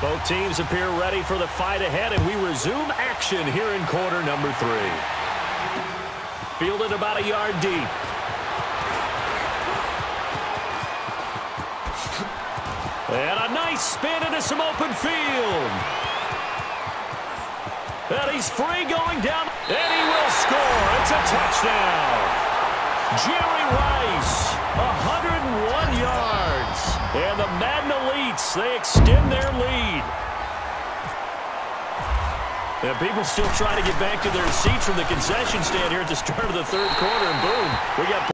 Both teams appear ready for the fight ahead, and we resume action here in quarter number three. Fielded about a yard deep. And a nice spin into some open field. And he's free going down. And he will score. It's a touchdown. Jerry Rice, 101 yards. And the Madden Elites, they extend their lead. And people still trying to get back to their seats from the concession stand here at the start of the third quarter. And boom, we got...